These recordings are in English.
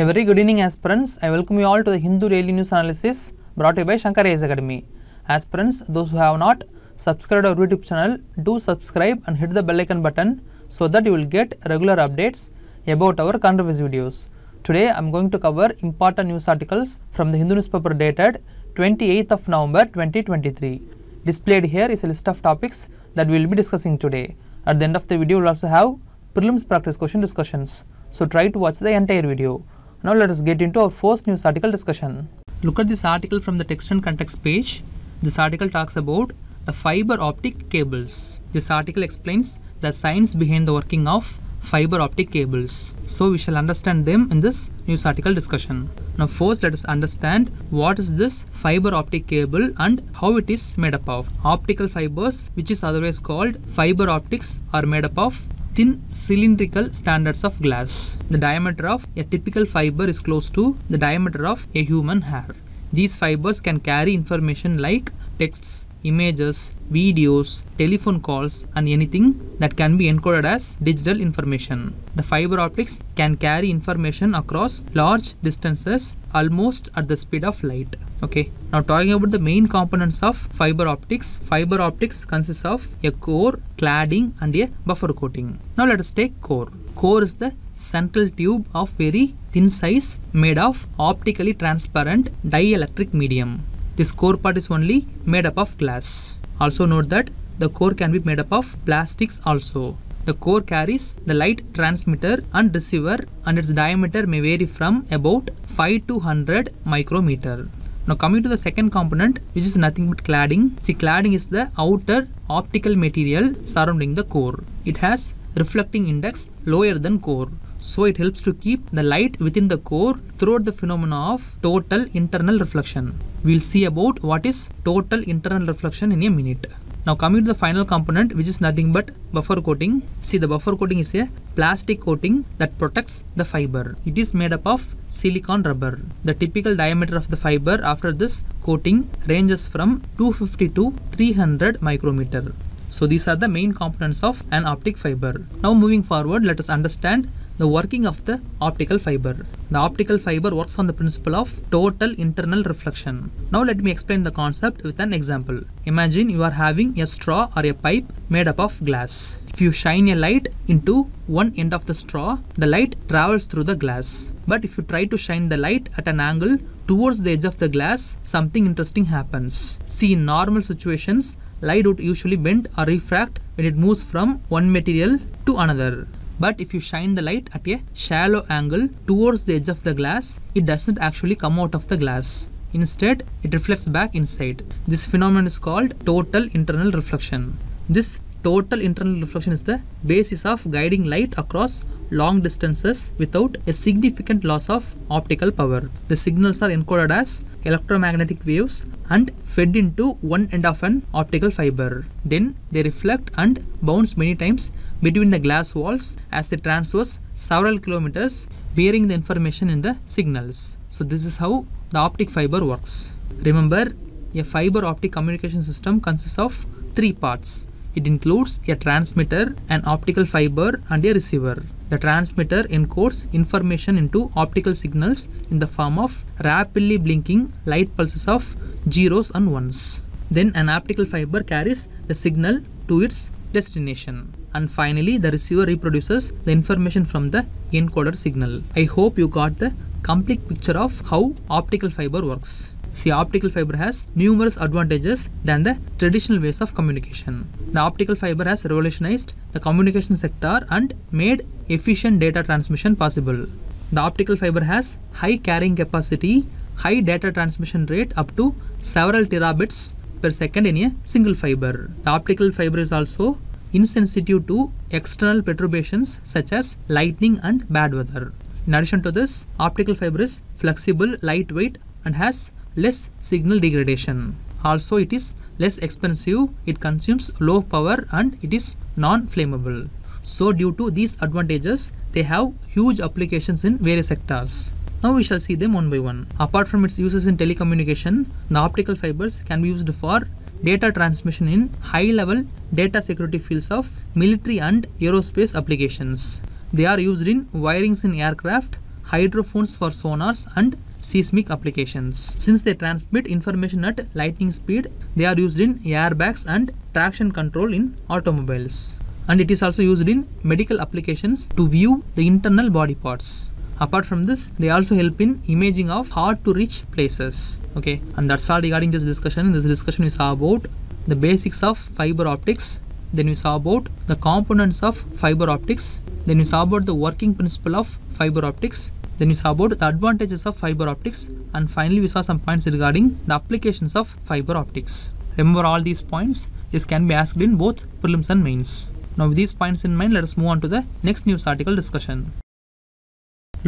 A very good evening aspirants. I welcome you all to the Hindu Daily News Analysis brought to you by Shankar IAS Academy. Aspirants, those who have not subscribed our YouTube channel, do subscribe and hit the bell icon button so that you will get regular updates about our current affairs videos. Today I am going to cover important news articles from the Hindu newspaper dated 28th of November 2023. Displayed here is a list of topics that we will be discussing today. At the end of the video we will also have prelims practice question discussions. So try to watch the entire video. Now let us get into our first news article discussion. Look at this article from the text and context page. This article talks about the fiber optic cables. This article explains the science behind the working of fiber optic cables. So we shall understand them in this news article discussion. Now first let us understand what is this fiber optic cable and how it is made up of. Optical fibers which is otherwise called fiber optics are made up of thin cylindrical standards of glass. The diameter of a typical fiber is close to the diameter of a human hair. These fibers can carry information like texts, images, videos, telephone calls and anything that can be encoded as digital information. The fiber optics can carry information across large distances almost at the speed of light. Okay, now talking about the main components of fiber optics. Fiber optics consists of a core, cladding and a buffer coating. Now let us take core. Core is the central tube of very thin size made of optically transparent dielectric medium. This core part is only made up of glass. Also note that the core can be made up of plastics also. The core carries the light transmitter and receiver and its diameter may vary from about 5 to 100 micrometer. Now coming to the second component which is nothing but cladding. See cladding is the outer optical material surrounding the core. It has reflecting index lower than core. So it helps to keep the light within the core throughout the phenomena of total internal reflection. We'll see about what is total internal reflection in a minute. Now coming to the final component which is nothing but buffer coating. See the buffer coating is a plastic coating that protects the fiber. It is made up of silicon rubber. The typical diameter of the fiber after this coating ranges from 250 to 300 micrometer. So these are the main components of an optic fiber. Now moving forward let us understand the working of the optical fiber. The optical fiber works on the principle of total internal reflection. Now let me explain the concept with an example. Imagine you are having a straw or a pipe made up of glass. If you shine a light into one end of the straw, the light travels through the glass. But if you try to shine the light at an angle towards the edge of the glass, something interesting happens. See in normal situations, light would usually bend or refract when it moves from one material to another. But if you shine the light at a shallow angle towards the edge of the glass, it doesn't actually come out of the glass. Instead, it reflects back inside. This phenomenon is called total internal reflection. This total internal reflection is the basis of guiding light across long distances without a significant loss of optical power. The signals are encoded as electromagnetic waves and fed into one end of an optical fiber. Then they reflect and bounce many times between the glass walls as they transverse several kilometers bearing the information in the signals. So this is how the optic fiber works. Remember a fiber optic communication system consists of three parts. It includes a transmitter, an optical fiber and a receiver. The transmitter encodes information into optical signals in the form of rapidly blinking light pulses of zeros and ones. Then an optical fiber carries the signal to its destination. And finally, the receiver reproduces the information from the encoder signal. I hope you got the complete picture of how optical fiber works. See, optical fiber has numerous advantages than the traditional ways of communication. The optical fiber has revolutionized the communication sector and made efficient data transmission possible. The optical fiber has high carrying capacity, high data transmission rate up to several terabits per second in a single fiber. The optical fiber is also insensitive to external perturbations such as lightning and bad weather. In addition to this, optical fiber is flexible, lightweight and has less signal degradation. Also, it is less expensive, it consumes low power and it is non-flammable. So, due to these advantages, they have huge applications in various sectors. Now we shall see them one by one. Apart from its uses in telecommunication, the optical fibers can be used for data transmission in high-level data security fields of military and aerospace applications. They are used in wirings in aircraft, hydrophones for sonars and seismic applications. Since they transmit information at lightning speed, they are used in airbags and traction control in automobiles. And it is also used in medical applications to view the internal body parts. Apart from this, they also help in imaging of hard to reach places. Okay, and that's all regarding this discussion. In this discussion, we saw about the basics of fiber optics. Then we saw about the components of fiber optics. Then we saw about the working principle of fiber optics. Then we saw about the advantages of fiber optics. And finally, we saw some points regarding the applications of fiber optics. Remember all these points. This can be asked in both prelims and mains. Now with these points in mind, let us move on to the next news article discussion.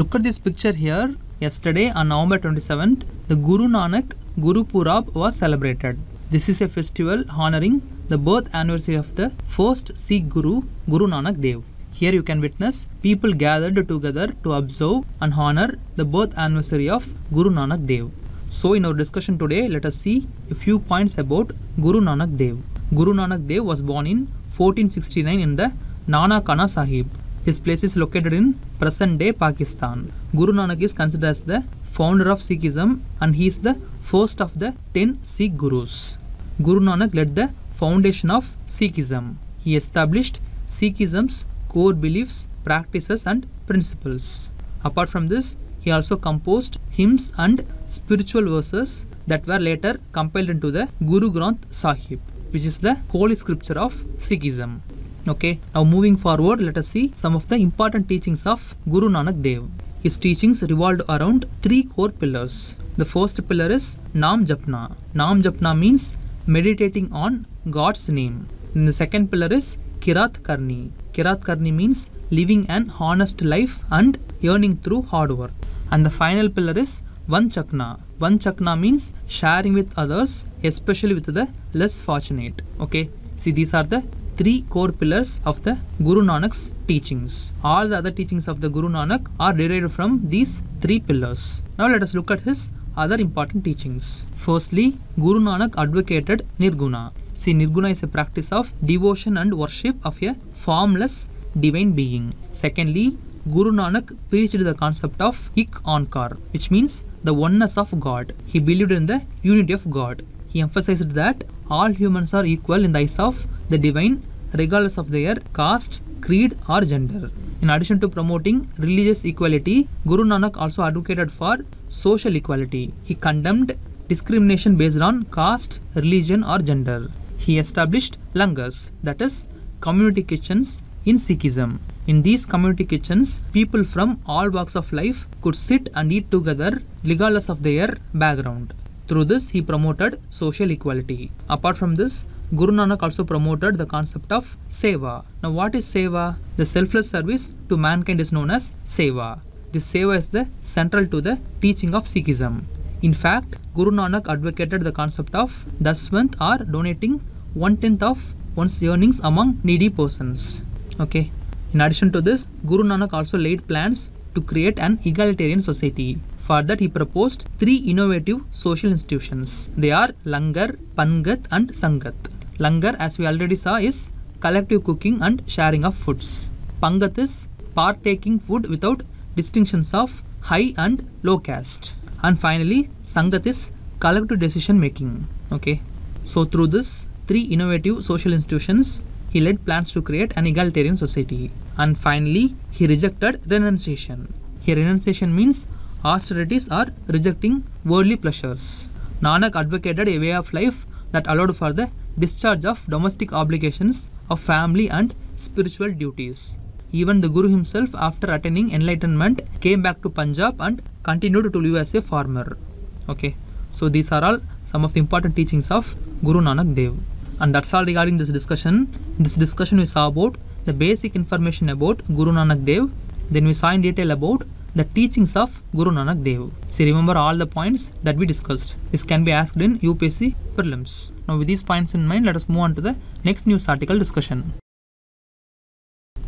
Look at this picture here. Yesterday on November 27th, the Guru Nanak Guru Purab was celebrated. This is a festival honoring the birth anniversary of the first Sikh Guru, Guru Nanak Dev. Here you can witness people gathered together to observe and honor the birth anniversary of Guru Nanak Dev. So in our discussion today, let us see a few points about Guru Nanak Dev. Guru Nanak Dev was born in 1469 in the Nankana Sahib. This place is located in present day Pakistan. Guru Nanak is considered as the founder of Sikhism and he is the first of the 10 Sikh Gurus. Guru Nanak led the foundation of Sikhism. He established Sikhism's core beliefs, practices, and principles. Apart from this, he also composed hymns and spiritual verses that were later compiled into the Guru Granth Sahib, which is the holy scripture of Sikhism. Okay, now moving forward, let us see some of the important teachings of Guru Nanak Dev. His teachings revolved around three core pillars. The first pillar is Nam Japna. Nam Japna means meditating on God's name. The second pillar is Kirat Karni. Kirat Karni means living an honest life and earning through hard work. And the final pillar is Vand Chakna. Vanchakna means sharing with others, especially with the less fortunate. Okay, see these are the three core pillars of the Guru Nanak's teachings. All the other teachings of the Guru Nanak are derived from these three pillars. Now let us look at his other important teachings. Firstly, Guru Nanak advocated Nirguna. See, Nirguna is a practice of devotion and worship of a formless divine being. Secondly, Guru Nanak preached the concept of Ik Onkar, which means the oneness of God. He believed in the unity of God. He emphasized that all humans are equal in the eyes of the divine regardless of their caste, creed, or gender. In addition to promoting religious equality, Guru Nanak also advocated for social equality. He condemned discrimination based on caste, religion, or gender. He established langars, that is, community kitchens in Sikhism. In these community kitchens, people from all walks of life could sit and eat together regardless of their background. Through this, he promoted social equality. Apart from this, Guru Nanak also promoted the concept of seva. Now, what is seva? The selfless service to mankind is known as seva. This seva is the central to the teaching of Sikhism. In fact, Guru Nanak advocated the concept of dasvandh or donating one tenth of one's earnings among needy persons. Okay. In addition to this, Guru Nanak also laid plans to create an egalitarian society. For that, he proposed three innovative social institutions. They are Langar, Pangat, and Sangat. Langar, as we already saw, is collective cooking and sharing of foods. Pangat is partaking food without distinctions of high and low caste. And finally, Sangat is collective decision making. Okay. So through this three innovative social institutions, he led plans to create an egalitarian society. And finally, he rejected renunciation. Here, renunciation means austerities or rejecting worldly pleasures. Nanak advocated a way of life that allowed for the discharge of domestic obligations of family and spiritual duties. Even the Guru himself, after attaining enlightenment, came back to Punjab and continued to live as a farmer. Okay, so these are all some of the important teachings of Guru Nanak Dev. And that's all regarding this discussion. This discussion, we saw about the basic information about Guru Nanak Dev. Then we saw in detail about the teachings of Guru Nanak Dev. See, remember all the points that we discussed. This can be asked in UPSC prelims. Now, with these points in mind, let us move on to the next news article discussion.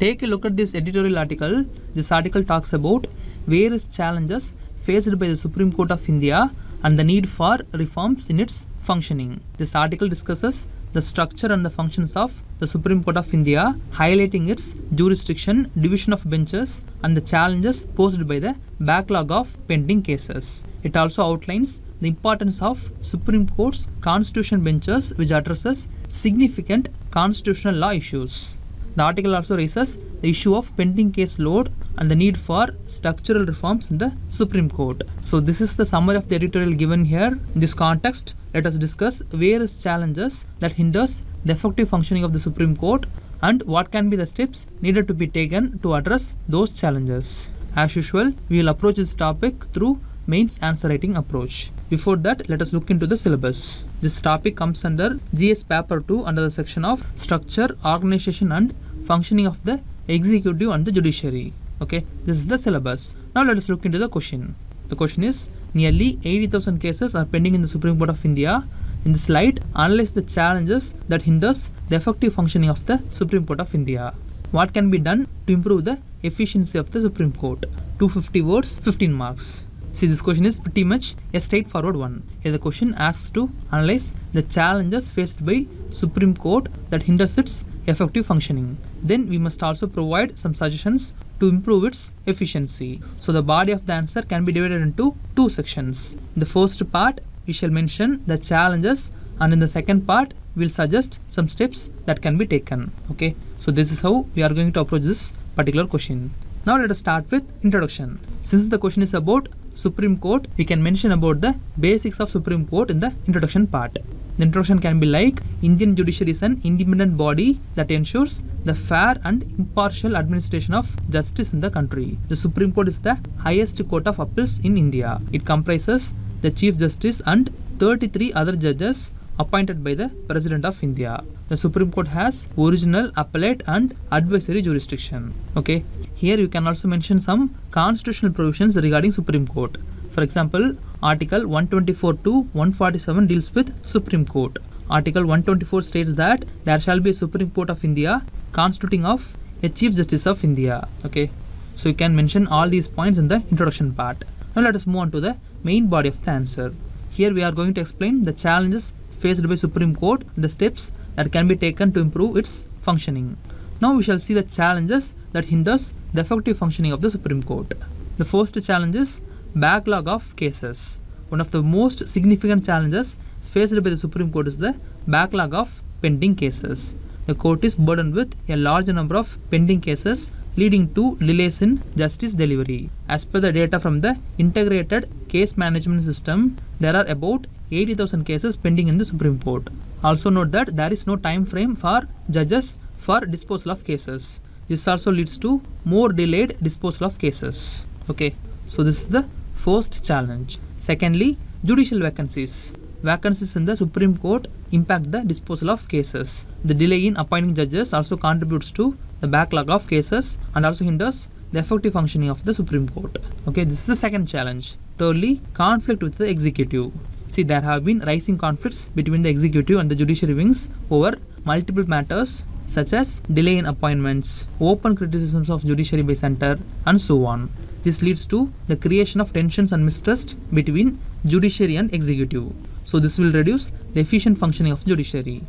Take a look at this editorial article. This article talks about various challenges faced by the Supreme Court of India and the need for reforms in its functioning. This article discusses the structure and the functions of the Supreme Court of India, highlighting its jurisdiction, division of benches, and the challenges posed by the backlog of pending cases. It also outlines the importance of Supreme Court's constitution benches, which addresses significant constitutional law issues. The article also raises the issue of pending case load and the need for structural reforms in the Supreme Court. So, this is the summary of the editorial given here. In this context, let us discuss various challenges that hinders the effective functioning of the Supreme Court and what can be the steps needed to be taken to address those challenges. As usual, we will approach this topic through mains answer writing approach. Before that, let us look into the syllabus. This topic comes under GS paper 2 under the section of structure, organization and functioning of the executive and the judiciary. Okay, this is the syllabus. Now let us look into the question. The question is nearly 80,000 cases are pending in the Supreme Court of India. In this light, analyze the challenges that hinders the effective functioning of the Supreme Court of India. What can be done to improve the efficiency of the Supreme Court? 250 words, 15 marks. See, this question is pretty much a straightforward one. Here, the question asks to analyze the challenges faced by Supreme Court that hinders its effective functioning. Then, we must also provide some suggestions to improve its efficiency. So, the body of the answer can be divided into two sections. In the first part, we shall mention the challenges, and in the second part, we'll suggest some steps that can be taken. Okay, so this is how we are going to approach this particular question. Now, let us start with introduction. Since the question is about Supreme Court, we can mention about the basics of Supreme Court in the introduction part. The introduction can be like Indian judiciary is an independent body that ensures the fair and impartial administration of justice in the country. The Supreme Court is the highest court of appeals in India. It comprises the Chief Justice and 33 other judges appointed by the President of India. The Supreme Court has original, appellate and advisory jurisdiction. Okay. Here you can also mention some constitutional provisions regarding Supreme Court. For example, Article 124 to 147 deals with Supreme Court. Article 124 states that there shall be a Supreme Court of India constituting of a Chief Justice of India. Okay. So you can mention all these points in the introduction part. Now let us move on to the main body of the answer. Here we are going to explain the challenges faced by Supreme Court and the steps that can be taken to improve its functioning. Now we shall see the challenges that hinders the effective functioning of the Supreme Court. The first challenge is backlog of cases. One of the most significant challenges faced by the Supreme Court is the backlog of pending cases. The court is burdened with a large number of pending cases leading to delays in justice delivery. As per the data from the Integrated Case Management System, there are about 80,000 cases pending in the Supreme Court. Also note that there is no time frame for judges for disposal of cases. This also leads to more delayed disposal of cases. Okay, so this is the first challenge. Secondly, judicial vacancies. Vacancies in the Supreme Court impact the disposal of cases. The delay in appointing judges also contributes to the backlog of cases and also hinders the effective functioning of the Supreme Court. Okay, this is the second challenge. Thirdly, conflict with the executive. See, there have been rising conflicts between the executive and the judiciary wings over multiple matters such as delay in appointments, open criticisms of judiciary by center, and so on. This leads to the creation of tensions and mistrust between judiciary and executive. So this will reduce the efficient functioning of judiciary.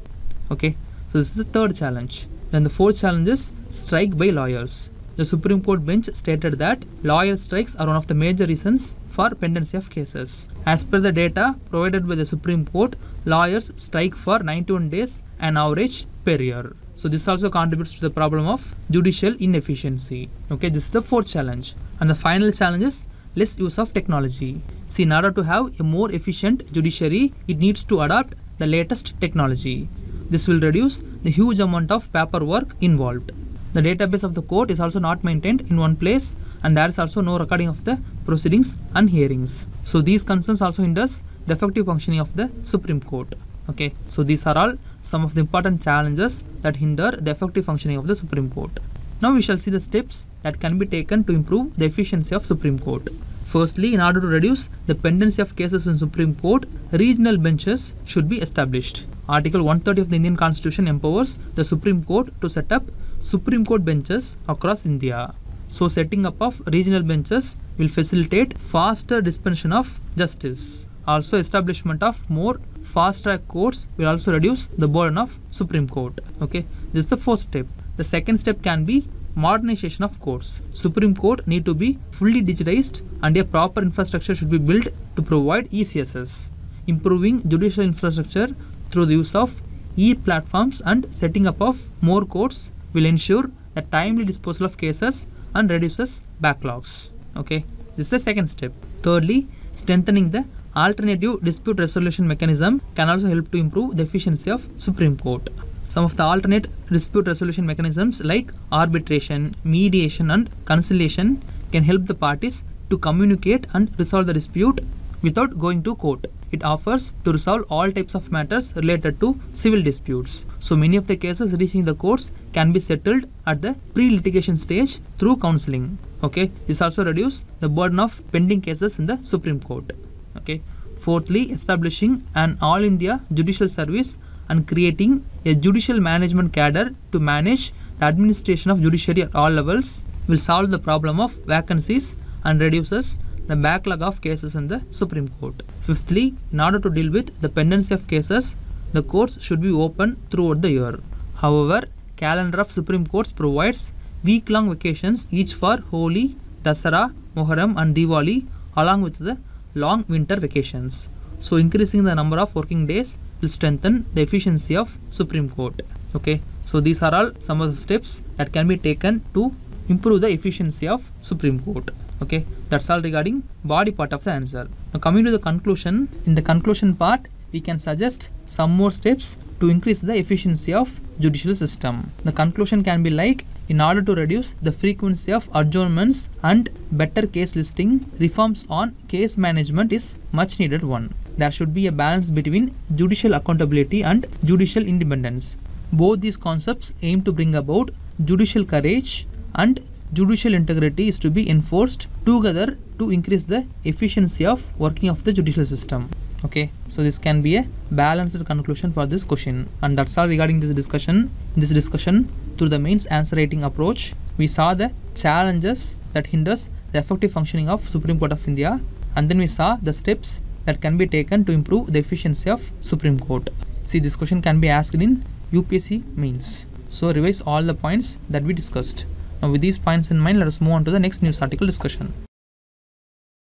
Okay, so this is the third challenge. Then the fourth challenge is strike by lawyers. The Supreme Court bench stated that lawyer strikes are one of the major reasons for pendency of cases. As per the data provided by the Supreme Court, lawyers strike for 91 days an average per year. So this also contributes to the problem of judicial inefficiency. Okay, this is the fourth challenge. And the final challenge is less use of technology. See, in order to have a more efficient judiciary, it needs to adopt the latest technology. This will reduce the huge amount of paperwork involved. The database of the court is also not maintained in one place and there is also no recording of the proceedings and hearings. So these concerns also hinders the effective functioning of the Supreme Court. Okay, so these are all some of the important challenges that hinder the effective functioning of the Supreme Court. Now we shall see the steps that can be taken to improve the efficiency of Supreme Court. Firstly, in order to reduce the pendency of cases in Supreme Court, regional benches should be established. Article 130 of the Indian Constitution empowers the Supreme Court to set up Supreme Court benches across India. So setting up of regional benches will facilitate faster dispensation of justice. Also, establishment of more fast track courts will also reduce the burden of Supreme Court. Okay, this is the first step. The second step can be modernization of courts. Supreme Court need to be fully digitized and a proper infrastructure should be built to provide ECSS. Improving judicial infrastructure through the use of e-platforms and setting up of more courts will ensure the timely disposal of cases and reduces backlogs. Okay, this is the second step. Thirdly, strengthening the alternative dispute resolution mechanism can also help to improve the efficiency of Supreme Court. Some of the alternate dispute resolution mechanisms like arbitration, mediation, and conciliation can help the parties to communicate and resolve the dispute without going to court. It offers to resolve all types of matters related to civil disputes. So many of the cases reaching the courts can be settled at the pre-litigation stage through counseling. Okay, this also reduces the burden of pending cases in the Supreme Court. Okay. Fourthly, establishing an all India judicial service and creating a judicial management cadre to manage the administration of judiciary at all levels will solve the problem of vacancies and reduces the backlog of cases in the Supreme Court. Fifthly, in order to deal with the pendency of cases, the courts should be open throughout the year. However, calendar of Supreme Courts provides week-long vacations each for Holi, Dasara, Moharram and Diwali along with the long winter vacations. So increasing the number of working days will strengthen the efficiency of Supreme Court. Okay, so these are all some of the steps that can be taken to improve the efficiency of Supreme Court. Okay, that's all regarding body part of the answer. Now coming to the conclusion, in the conclusion part, we can suggest some more steps to increase the efficiency of judicial system. The conclusion can be like in order to reduce the frequency of adjournments and better case listing, reforms on case management is much needed one. There should be a balance between judicial accountability and judicial independence. Both these concepts aim to bring about judicial courage and judicial integrity is to be enforced together to increase the efficiency of working of the judicial system. Okay so this can be a balanced conclusion for this question. And that's all regarding this discussion in this discussion through the mains answer writing approach. We saw the challenges that hinders the effective functioning of supreme court of india. And then we saw the steps that can be taken to improve the efficiency of supreme court see this question can be asked in upsc mains. so revise all the points that we discussed now with these points in mind let us move on to the next news article discussion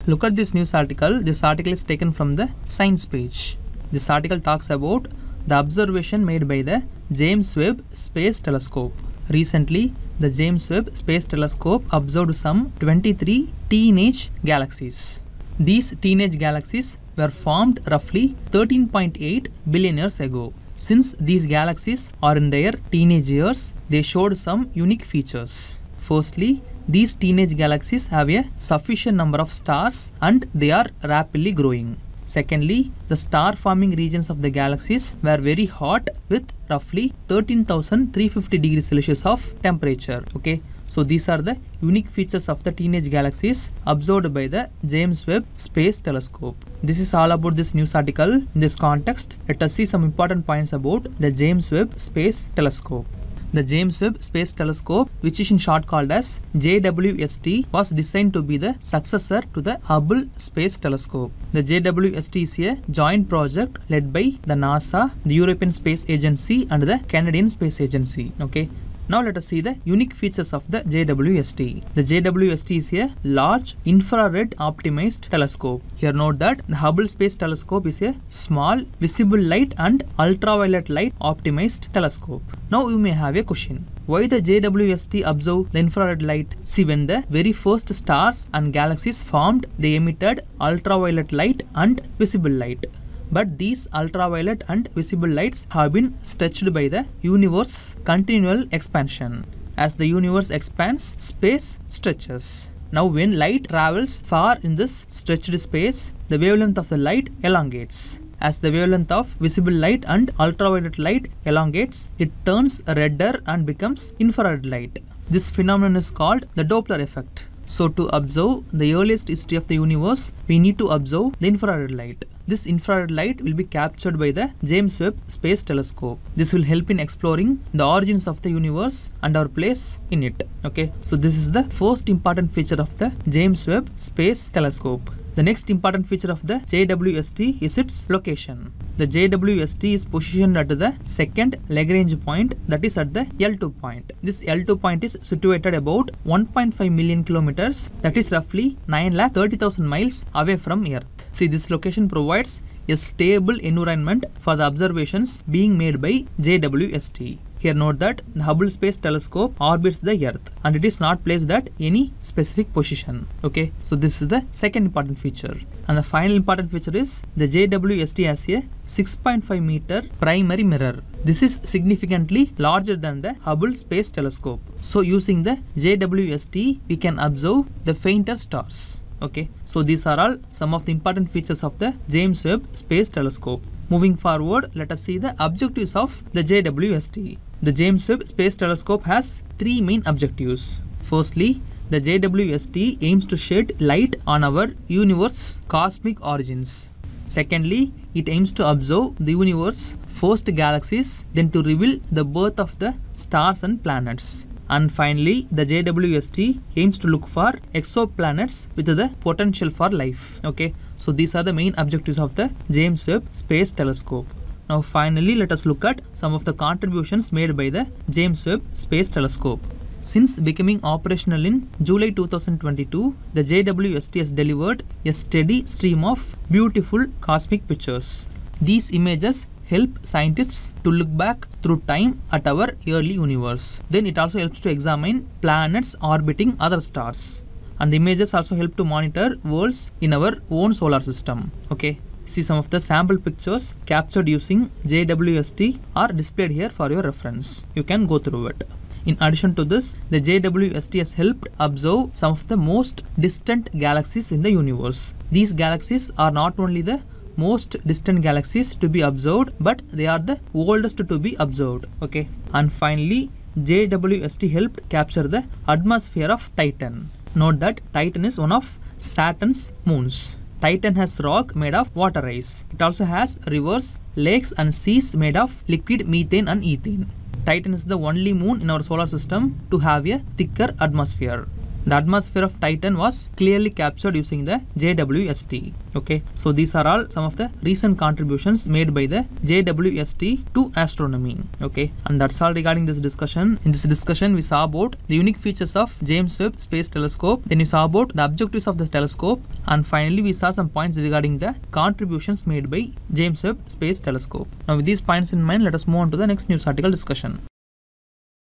Look at this news article. This article is taken from the science page. This article talks about the observation made by the James Webb Space Telescope. Recently, the James Webb Space Telescope observed some 23 teenage galaxies. These teenage galaxies were formed roughly 13.8 billion years ago. Since these galaxies are in their teenage years, they showed some unique features. Firstly, these teenage galaxies have a sufficient number of stars and they are rapidly growing. Secondly, the star forming regions of the galaxies were very hot with roughly 13,350 degrees Celsius of temperature. Okay, so these are the unique features of the teenage galaxies observed by the James Webb Space Telescope. This is all about this news article. In this context, let us see some important points about the James Webb Space Telescope. The James Webb Space Telescope, which is in short called as JWST, was designed to be the successor to the Hubble Space Telescope. The JWST is a joint project led by the NASA, the European Space Agency and the Canadian Space Agency. Okay, now let us see the unique features of the JWST. The JWST is a large infrared optimized telescope. Here note that the Hubble Space Telescope is a small visible light and ultraviolet light optimized telescope. Now you may have a question. Why the JWST observe the infrared light? See when the very first stars and galaxies formed they emitted ultraviolet light and visible light but these ultraviolet and visible lights have been stretched by the universe continual expansion. As the universe expands, space stretches. Now when light travels far in this stretched space, the wavelength of the light elongates. As the wavelength of visible light and ultraviolet light elongates, it turns redder and becomes infrared light. This phenomenon is called the Doppler effect. So to observe the earliest history of the universe, we need to observe the infrared light. This infrared light will be captured by the James Webb Space Telescope. This will help in exploring the origins of the universe and our place in it. Okay, so this is the first important feature of the James Webb Space Telescope. The next important feature of the JWST is its location. The JWST is positioned at the second Lagrange point that is at the L2 point. This L2 point is situated about 1.5 million kilometers that is roughly 9 lakh 30,000 miles away from Earth. See this location provides a stable environment for the observations being made by JWST. Here note that the Hubble Space Telescope orbits the Earth and it is not placed at any specific position. Okay, so this is the second important feature. And the final important feature is the JWST has a 6.5 meter primary mirror. This is significantly larger than the Hubble Space Telescope. So using the JWST, we can observe the fainter stars. Okay, so these are all some of the important features of the James Webb Space Telescope. Moving forward, let us see the objectives of the JWST. The James Webb Space Telescope has three main objectives. Firstly, the JWST aims to shed light on our universe's cosmic origins. Secondly, it aims to observe the universe's first galaxies, then to reveal the birth of the stars and planets. And finally, the JWST aims to look for exoplanets with the potential for life. Okay, so these are the main objectives of the James Webb Space Telescope. Now finally let us look at some of the contributions made by the James Webb Space Telescope. Since becoming operational in July 2022, the JWST has delivered a steady stream of beautiful cosmic pictures. These images help scientists to look back through time at our early universe. Then it also helps to examine planets orbiting other stars. And the images also help to monitor worlds in our own solar system. Okay see some of the sample pictures captured using JWST are displayed here for your reference. You can go through it. In addition to this, the JWST has helped observe some of the most distant galaxies in the universe. These galaxies are not only the most distant galaxies to be observed, but they are the oldest to be observed. Okay. And finally, JWST helped capture the atmosphere of Titan. Note that Titan is one of Saturn's moons. Titan has rock made of water ice. It also has rivers, lakes and seas made of liquid methane and ethane. Titan is the only moon in our solar system to have a thicker atmosphere. The atmosphere of Titan was clearly captured using the JWST. Okay, so these are all some of the recent contributions made by the JWST to astronomy. Okay, and that's all regarding this discussion. In this discussion, we saw about the unique features of James Webb Space Telescope. Then we saw about the objectives of the telescope, and finally we saw some points regarding the contributions made by James Webb Space Telescope. Now, with these points in mind, let us move on to the next news article discussion.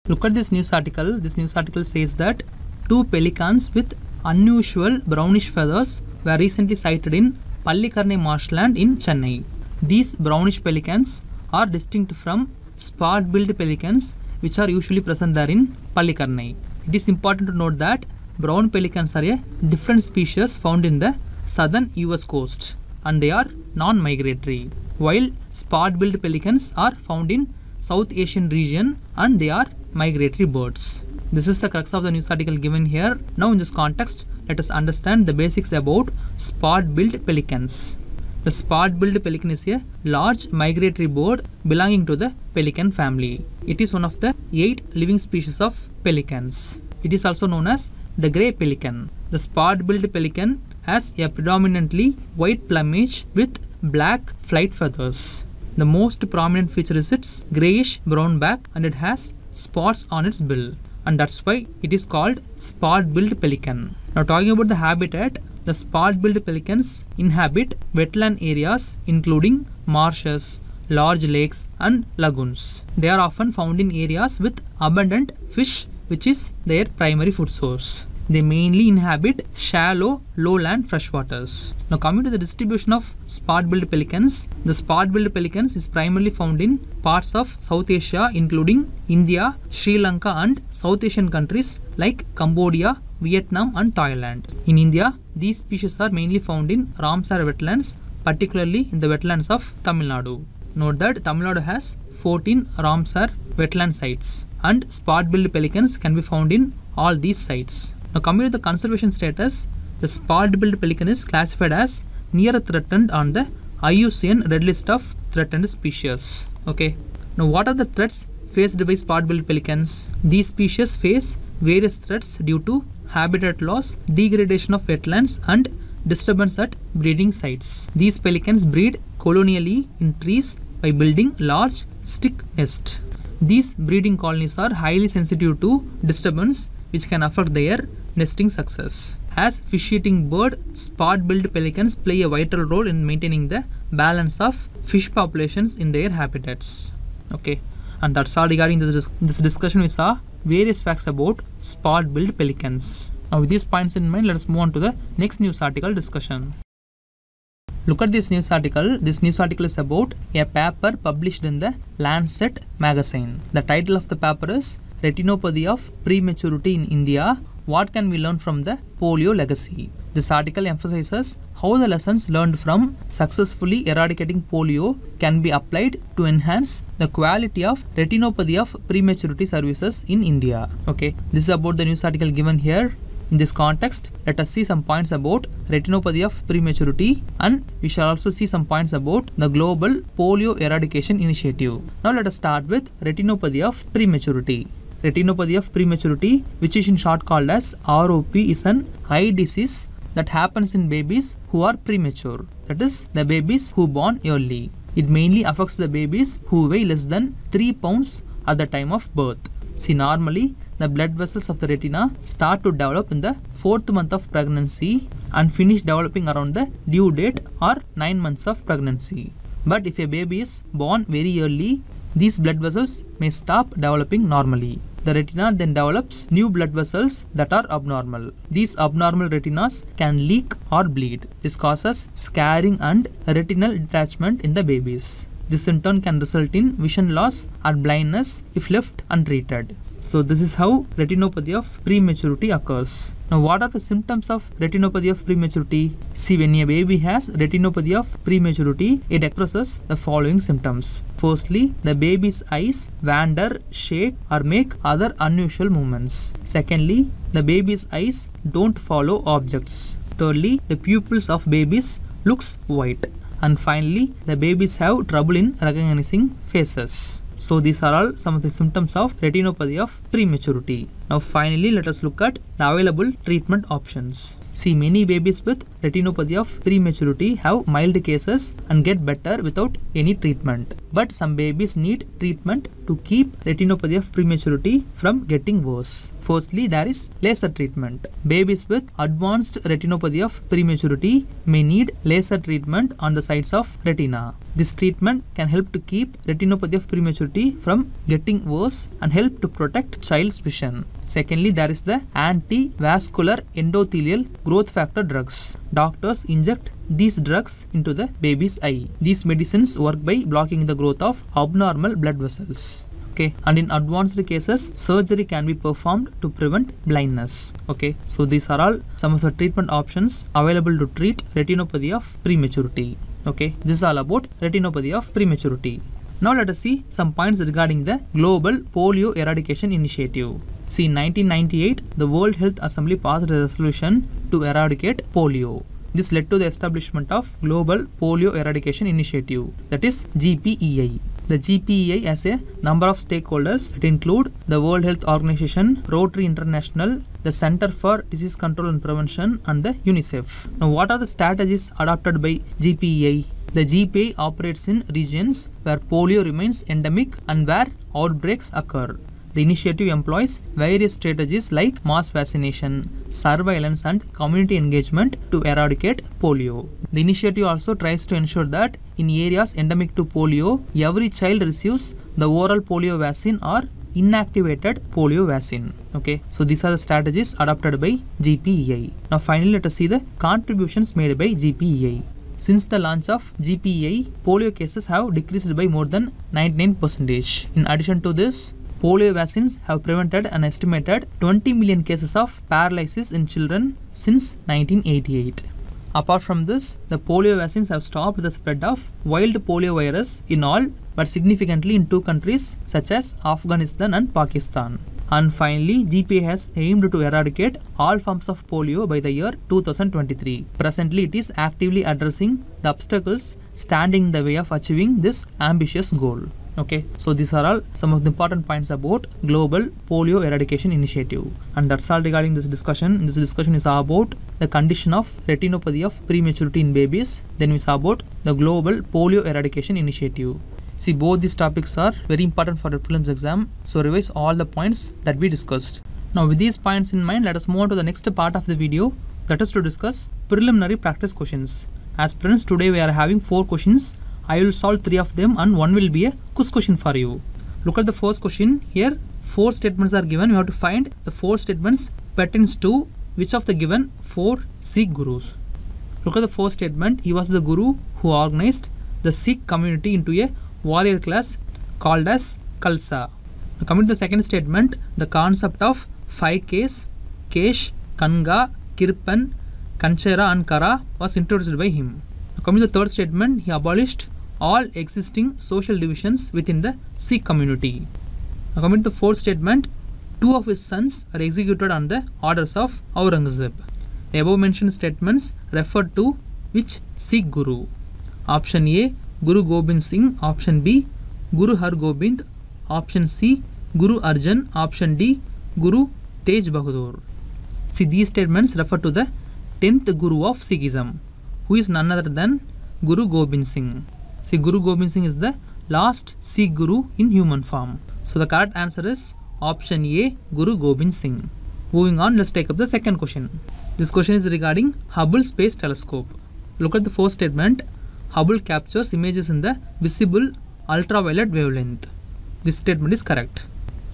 Look at this news article. This news article says that Two pelicans with unusual brownish feathers were recently sighted in Pallikaranai marshland in Chennai. These brownish pelicans are distinct from spot-billed pelicans which are usually present there in Pallikaranai. It is important to note that brown pelicans are a different species found in the southern US coast and they are non-migratory while spot-billed pelicans are found in South Asian region and they are migratory birds. This is the crux of the news article given here. Now in this context, let us understand the basics about spot-billed pelicans. The spot-billed pelican is a large migratory bird belonging to the pelican family. It is one of the eight living species of pelicans. It is also known as the grey pelican. The spot-billed pelican has a predominantly white plumage with black flight feathers. The most prominent feature is its grayish brown back and it has spots on its bill and that's why it is called spot-billed pelican. Now talking about the habitat, the spot-billed pelicans inhabit wetland areas including marshes, large lakes and lagoons. They are often found in areas with abundant fish which is their primary food source. They mainly inhabit shallow lowland freshwaters. Now coming to the distribution of spot-billed pelicans, the spot-billed pelicans is primarily found in parts of South Asia including India, Sri Lanka and South Asian countries like Cambodia, Vietnam and Thailand. In India, these species are mainly found in Ramsar wetlands, particularly in the wetlands of Tamil Nadu. Note that Tamil Nadu has 14 Ramsar wetland sites and spot-billed pelicans can be found in all these sites. Now coming to the conservation status, the spot-billed pelican is classified as near threatened on the IUCN Red List of Threatened Species. Okay. Now what are the threats faced by spot-billed pelicans? These species face various threats due to habitat loss, degradation of wetlands and disturbance at breeding sites. These pelicans breed colonially in trees by building large stick nests. These breeding colonies are highly sensitive to disturbance which can affect their nesting success. As fish eating bird, spot billed pelicans play a vital role in maintaining the balance of fish populations in their habitats. Okay, and that's all regarding this, this discussion. We saw various facts about spot billed pelicans. Now, with these points in mind, let us move on to the next news article discussion. Look at this news article. This news article is about a paper published in the Lancet magazine. The title of the paper is Retinopathy of Prematurity in India. What can we learn from the polio legacy? This article emphasizes how the lessons learned from successfully eradicating polio can be applied to enhance the quality of retinopathy of prematurity services in India. Okay, this is about the news article given here. In this context, let us see some points about retinopathy of prematurity and we shall also see some points about the global polio eradication initiative. Now let us start with retinopathy of prematurity. Retinopathy of prematurity, which is in short called as ROP, is an eye disease that happens in babies who are premature. That is, the babies who born early. It mainly affects the babies who weigh less than 3 pounds at the time of birth. See, normally the blood vessels of the retina start to develop in the fourth month of pregnancy and finish developing around the due date or 9 months of pregnancy. But if a baby is born very early, these blood vessels may stop developing normally. The retina then develops new blood vessels that are abnormal. These abnormal retinas can leak or bleed. This causes scarring and retinal detachment in the babies. This in turn can result in vision loss or blindness if left untreated. So this is how retinopathy of prematurity occurs. Now what are the symptoms of retinopathy of prematurity? See when a baby has retinopathy of prematurity, it expresses the following symptoms. Firstly, the baby's eyes wander, shake or make other unusual movements. Secondly, the baby's eyes don't follow objects. Thirdly, the pupils of babies looks white. And finally, the babies have trouble in recognizing faces. So these are all some of the symptoms of retinopathy of prematurity. Now finally let us look at the available treatment options. See many babies with retinopathy of prematurity have mild cases and get better without any treatment. But some babies need treatment to keep retinopathy of prematurity from getting worse. Firstly, there is laser treatment. Babies with advanced retinopathy of prematurity may need laser treatment on the sides of retina. This treatment can help to keep retinopathy of prematurity from getting worse and help to protect child's vision. Secondly, there is the anti-vascular endothelial growth factor drugs. Doctors inject these drugs into the baby's eye. These medicines work by blocking the growth of abnormal blood vessels okay? And in advanced cases surgery can be performed to prevent blindness okay? So these are all some of the treatment options available to treat retinopathy of prematurity okay? This is all about retinopathy of prematurity. Now let us see some points regarding the global polio eradication initiative. See in 1998 the world health assembly passed a resolution to eradicate polio this led to the establishment of Global Polio Eradication Initiative, that is GPEI. The GPEI has a number of stakeholders that include the World Health Organization, Rotary International, the Center for Disease Control and Prevention, and the UNICEF. Now, what are the strategies adopted by GPEI? The GPEI operates in regions where polio remains endemic and where outbreaks occur. The initiative employs various strategies like mass vaccination, surveillance, and community engagement to eradicate polio. The initiative also tries to ensure that in areas endemic to polio, every child receives the oral polio vaccine or inactivated polio vaccine. Okay, so these are the strategies adopted by GPEI. Now, finally, let us see the contributions made by GPEI. Since the launch of GPEI, polio cases have decreased by more than 99%. In addition to this, polio vaccines have prevented an estimated 20 million cases of paralysis in children since 1988. Apart from this, the polio vaccines have stopped the spread of wild polio virus in all but significantly in two countries such as Afghanistan and Pakistan. And finally, GPEI has aimed to eradicate all forms of polio by the year 2023. Presently, it is actively addressing the obstacles standing in the way of achieving this ambitious goal okay so these are all some of the important points about global polio eradication initiative and that's all regarding this discussion this discussion is about the condition of retinopathy of prematurity in babies. Then we saw about the global polio eradication initiative. See, both these topics are very important for the prelims exam. So revise all the points that we discussed. Now with these points in mind, let us move on to the next part of the video that is to discuss preliminary practice questions. As friends, today we are having four questions. I will solve three of them and one will be a quiz question for you. Look at the first question here. Four statements are given. You have to find the four statements pertains to which of the given four Sikh gurus. Look at the first statement. He was the guru who organized the Sikh community into a warrior class called as Khalsa. Now coming to the second statement, the concept of five Ks, Kesh, Kanga, Kirpan, Kanchera and Kara was introduced by him. Now coming to the third statement, he abolished all existing social divisions within the Sikh community. Now coming to the fourth statement, two of his sons are executed on the orders of Aurangzeb. The above mentioned statements refer to which Sikh Guru? Option A, Guru Gobind Singh. Option B, Guru Har Gobind. Option C, Guru Arjan. Option D, Guru Tej Bahadur. See, these statements refer to the 10th Guru of Sikhism, who is none other than Guru Gobind Singh. See, Guru Gobind Singh is the last Sikh Guru in human form. So, the correct answer is option A, Guru Gobind Singh. Moving on, let's take up the second question. This question is regarding Hubble Space Telescope. Look at the first statement. Hubble captures images in the visible ultraviolet wavelength. This statement is correct.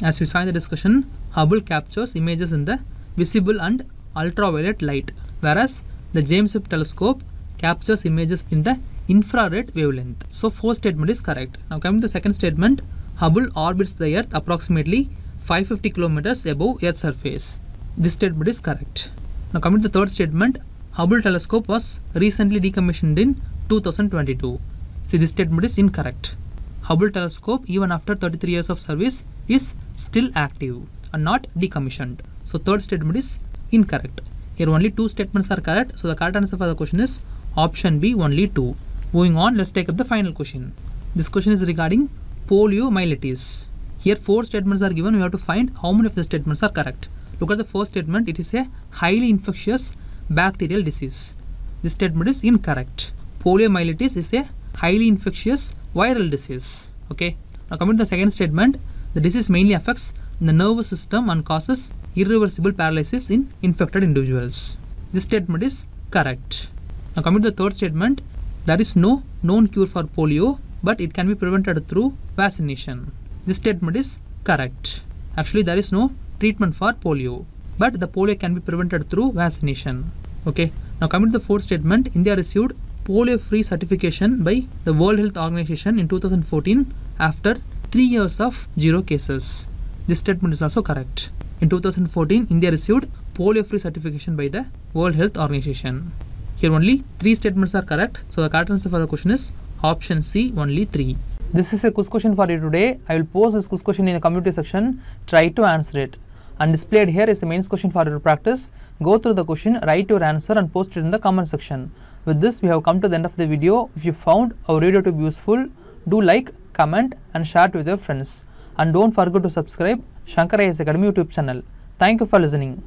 As we saw in the discussion, Hubble captures images in the visible and ultraviolet light, whereas the James Webb Telescope captures images in the infrared wavelength. So, first statement is correct. Now, coming to the second statement, Hubble orbits the Earth approximately 550 kilometers above Earth's surface. This statement is correct. Now, coming to the third statement, Hubble telescope was recently decommissioned in 2022. See, this statement is incorrect. Hubble telescope, even after 33 years of service, is still active and not decommissioned. So, third statement is incorrect. Here only two statements are correct. So, the correct answer for the question is option B, only two. Moving on, let's take up the final question. This question is regarding poliomyelitis. Here four statements are given. We have to find how many of the statements are correct. Look at the first statement. It is a highly infectious bacterial disease. This statement is incorrect. Poliomyelitis is a highly infectious viral disease. Okay. Now coming to the second statement, the disease mainly affects the nervous system and causes irreversible paralysis in infected individuals. This statement is correct. Now coming to the third statement, there is no known cure for polio, but it can be prevented through vaccination. This statement is correct. Actually, there is no treatment for polio, but the polio can be prevented through vaccination. Okay. Now coming to the fourth statement, India received polio-free certification by the World Health Organization in 2014 after three years of zero cases. This statement is also correct. In 2014, India received polio-free certification by the World Health Organization. Here only three statements are correct. So the correct answer for the question is option C, only three. This is a quiz question for you today. I will post this quiz question in the community section. Try to answer it. And displayed here is the mains question for your practice. Go through the question, write your answer and post it in the comment section. With this, we have come to the end of the video. If you found our video to be useful, do like, comment and share it with your friends. And don't forget to subscribe Shankar IAS Academy YouTube channel. Thank you for listening.